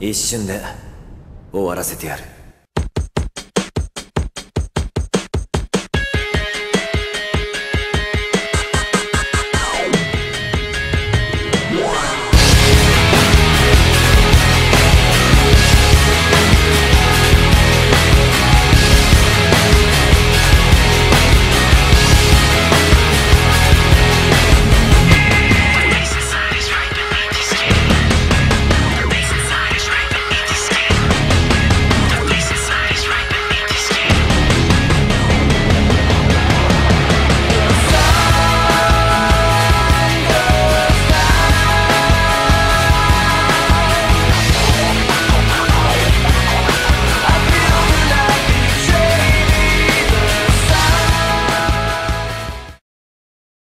一瞬で終わらせてやる。